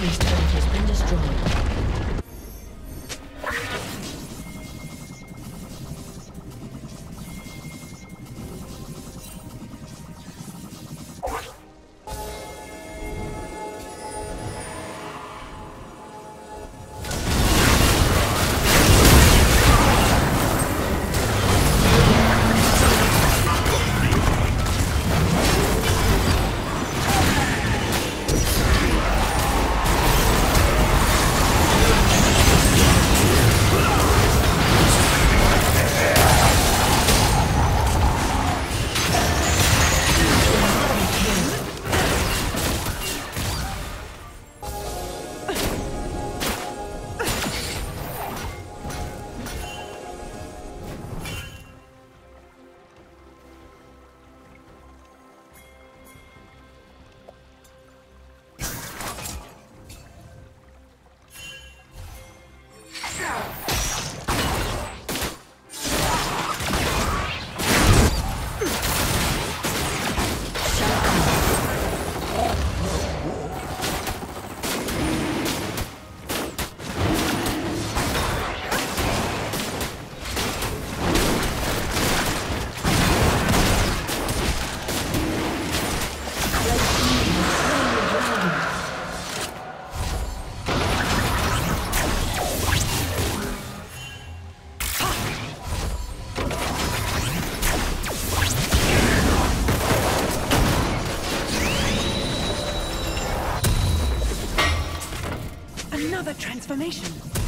Please transformation.